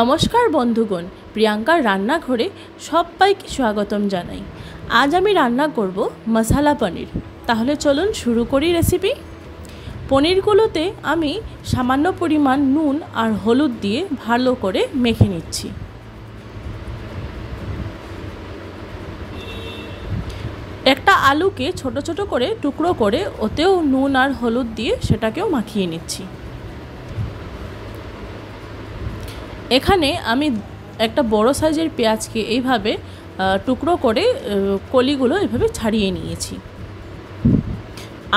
নমস্কার বন্ধুগণ, প্রিয়াঙ্কার রান্নাঘরে সবাইকে স্বাগতম জানাই। আজ আমি রান্না করব মশালা পনির। তাহলে চলুন শুরু করি রেসিপি পনিরগুলোতে আমি সামান্য পরিমাণ নুন আর হলুদ দিয়ে ভালো করে মেখে নিচ্ছি। একটা আলুকে ছোট ছোট করে টুকরো করে ওতেও নুন আর হলুদ দিয়ে সেটাকেও মাখিয়ে নিচ্ছি। এখানে আমি একটা বড় সাইজের পেঁয়াজকে এইভাবে টুকরো করে কলিগুলো এভাবে ছাড়িয়ে নিয়েছি।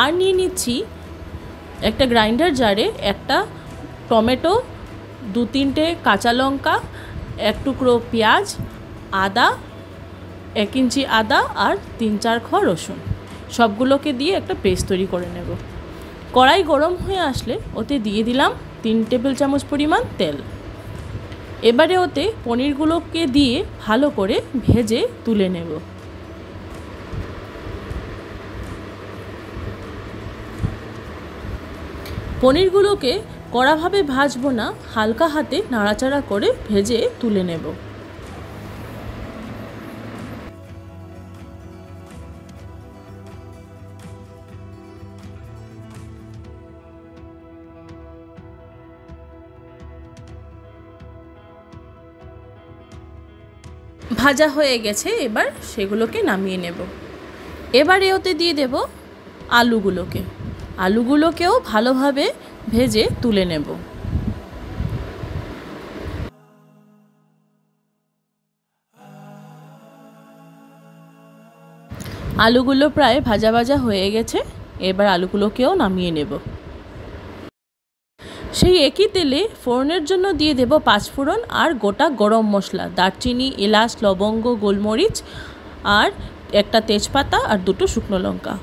আর নিয়ে নিচ্ছি একটা গ্রাইন্ডার জারে একটা টমেটো, দু তিনটে কাঁচা লঙ্কা, এক টুকরো পেঁয়াজ, আদা, এক ইঞ্চি আদা আর তিন চার খ রসুন। সবগুলোকে দিয়ে একটা পেস্ট তৈরি করে নেব। কড়াই গরম হয়ে আসলে ওতে দিয়ে দিলাম তিন টেবিল চামচ পরিমাণ তেল। এবারে ওতে পনিরগুলোকে দিয়ে ভালো করে ভেজে তুলে নেব। পনিরগুলোকে কড়াভাবে ভাজবো না, হালকা হাতে নাড়াচাড়া করে ভেজে তুলে নেব। ভাজা হয়ে গেছে, এবার সেগুলোকে নামিয়ে নেব। এবারে ওতে দিয়ে দেব আলুগুলোকে। আলুগুলোকেও ভালোভাবে ভেজে তুলে নেব। আলুগুলো প্রায় ভাজা ভাজা হয়ে গেছে, এবার আলুগুলোকেও নামিয়ে নেব। সেই একই তেলে ফোড়নের জন্য দিয়ে দেব পাঁচফোড়ন আর গোটা গরম মশলা, দারচিনি, এলাচ, লবঙ্গ, গোলমরিচ আর একটা তেজপাতা আর দুটো শুকনো লঙ্কা।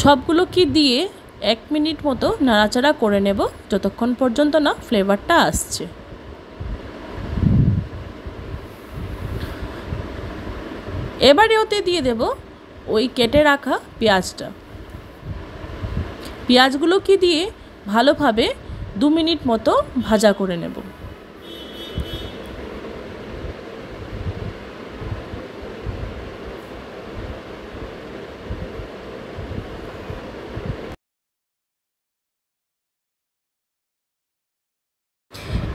সবগুলো কি দিয়ে এক মিনিট মতো নাড়াচাড়া করে নেব, যতক্ষণ পর্যন্ত না ফ্লেভারটা আসছে। এবারে ওতে দিয়ে দেব ওই কেটে রাখা পেঁয়াজটা। পেঁয়াজগুলোকে দিয়ে ভালোভাবে দু মিনিট মতো ভাজা করে নেব।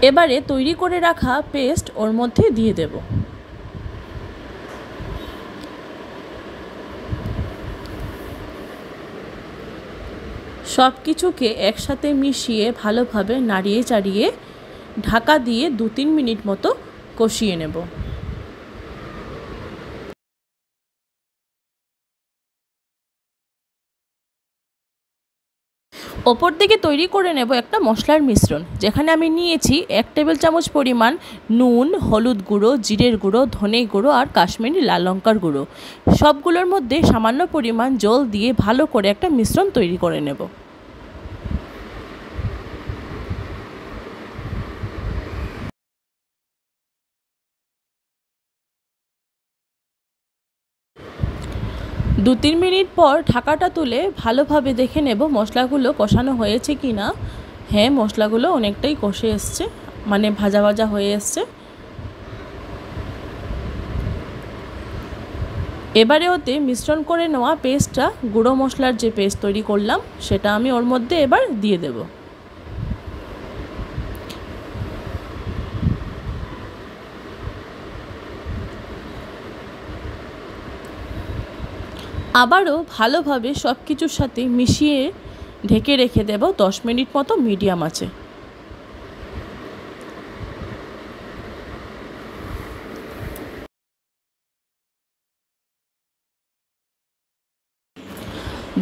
এবারে তৈরি করে রাখা পেস্ট ওর মধ্যে দিয়ে দেব। সব কিছুকে একসাথে মিশিয়ে ভালোভাবে নাড়িয়ে চাড়িয়ে ঢাকা দিয়ে দু তিন মিনিট মতো কষিয়ে নেব। ওপর দিকে তৈরি করে নেব একটা মশলার মিশ্রণ। যেখানে আমি নিয়েছি এক টেবিল চামচ পরিমাণ নুন, হলুদ গুঁড়ো, জিরের গুঁড়ো, ধনে গুঁড়ো আর কাশ্মীরি লাল লঙ্কার গুঁড়ো। সবগুলোর মধ্যে সামান্য পরিমাণ জল দিয়ে ভালো করে একটা মিশ্রণ তৈরি করে নেব। দু তিন মিনিট পর ঢাকাটা তুলে ভালোভাবে দেখে নেব মশলাগুলো কষানো হয়েছে কি না। হ্যাঁ মশলাগুলো অনেকটাই কষে এসছে মানে ভাজা ভাজা হয়ে এসছে। এবারে ওতে মিশ্রণ করে নেওয়া পেস্টটা, গুঁড়ো মশলার যে পেস্ট তৈরি করলাম, সেটা আমি ওর মধ্যে এবার দিয়ে দেবো। আবারও ভালোভাবে সব কিছুর সাথে মিশিয়ে ঢেকে রেখে দেব দশ মিনিট মতো মিডিয়াম আছে।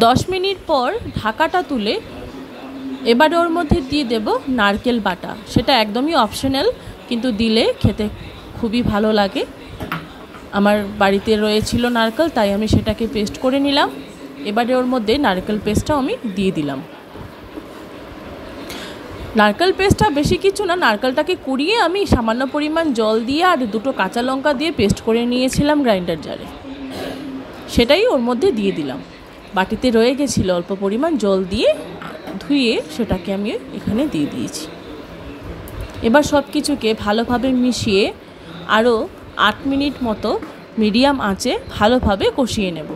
দশ মিনিট পর ঢাকাটা তুলে এবার ওর মধ্যে দিয়ে দেব নারকেল বাটা। সেটা একদমই অপশনাল কিন্তু দিলে খেতে খুবই ভালো লাগে। আমার বাড়িতে রয়েছিল নারকেল, তাই আমি সেটাকে পেস্ট করে নিলাম। এবারে ওর মধ্যে নারকেল পেস্টটাও আমি দিয়ে দিলাম। নারকেল পেস্টটা বেশি কিছু না, নারকেলটাকে কুড়িয়ে আমি সামান্য পরিমাণ জল দিয়ে আর দুটো কাঁচা লঙ্কা দিয়ে পেস্ট করে নিয়েছিলাম গ্রাইন্ডার জারে সেটাই ওর মধ্যে দিয়ে দিলাম। বাটিতে রয়ে গেছিল অল্প পরিমাণ জল দিয়ে ধুয়ে সেটাকে আমি এখানে দিয়ে দিয়েছি। এবার সব কিছুকে ভালোভাবে মিশিয়ে আরও আট মিনিট মতো মিডিয়াম আঁচে ভালোভাবে কষিয়ে নেব।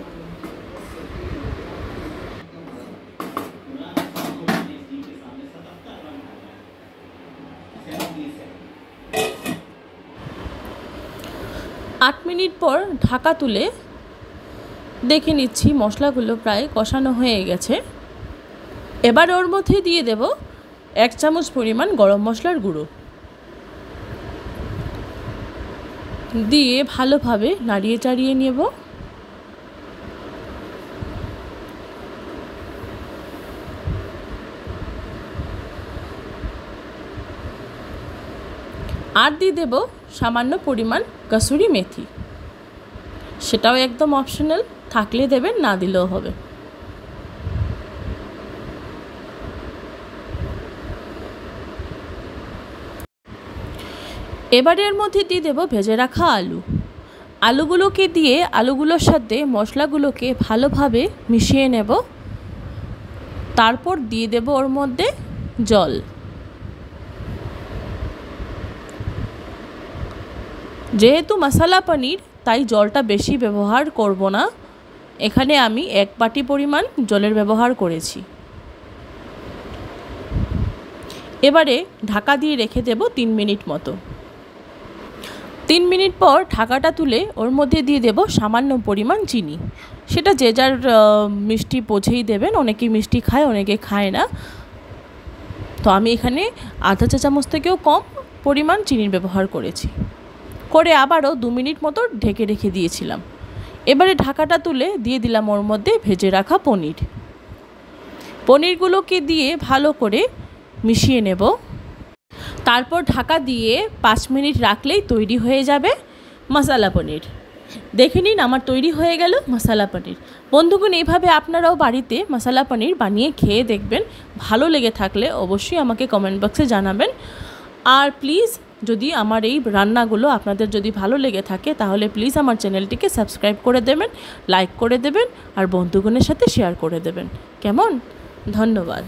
আট মিনিট পর ঢাকা তুলে দেখে নিচ্ছি মশলাগুলো প্রায় কষানো হয়ে গেছে। এবার ওর মধ্যে দিয়ে দেব এক চামচ পরিমাণ গরম মশলার গুঁড়ো। দিয়ে ভালোভাবে নাড়িয়ে চাড়িয়ে নেব। আর দিয়ে দেব সামান্য পরিমাণ কসুরি মেথি। সেটাও একদম অপশনাল থাকলে দেবেন, না দিলেও হবে। এবারে এর মধ্যে দিয়ে দেবো ভেজে রাখা আলু। আলুগুলোকে দিয়ে আলুগুলোর সাথে মশলাগুলোকে ভালোভাবে মিশিয়ে নেব। তারপর দিয়ে দেব ওর মধ্যে জল। যেহেতু মশালা পনির, তাই জলটা বেশি ব্যবহার করব না। এখানে আমি এক বাটি পরিমাণ জলের ব্যবহার করেছি। এবারে ঢাকা দিয়ে রেখে দেব তিন মিনিট মতো। তিন মিনিট পর ঢাকাটা তুলে ওর মধ্যে দিয়ে দেব সামান্য পরিমাণ চিনি। সেটা যে যার মিষ্টি বোঝেই দেবেন, অনেকে মিষ্টি খায়, অনেকে খায় না। তো আমি এখানে আধা চা চামচ থেকেও কম পরিমাণ চিনির ব্যবহার করেছি। করে আবারও দু মিনিট মতো ঢেকে রেখে দিয়েছিলাম। এবারে ঢাকাটা তুলে দিয়ে দিলাম ওর মধ্যে ভেজে রাখা পনির। পনিরগুলোকে দিয়ে ভালো করে মিশিয়ে নেব। তারপর ঢাকা দিয়ে পাঁচ মিনিট রাখলেই তৈরি হয়ে যাবে মশালা পনির। দেখে নিন আমার তৈরি হয়ে গেল মশালা পনির। বন্ধুগণ এইভাবে আপনারাও বাড়িতে মশালা পনির বানিয়ে খেয়ে দেখবেন। ভালো লেগে থাকলে অবশ্যই আমাকে কমেন্ট বক্সে জানাবেন। আর প্লিজ যদি আমার এই রান্নাগুলো আপনাদের যদি ভালো লেগে থাকে, তাহলে প্লিজ আমার চ্যানেলটিকে সাবস্ক্রাইব করে দেবেন লাইক করে দেবেন, আর বন্ধুগণের সাথে শেয়ার করে দেবেন। কেমন? ধন্যবাদ।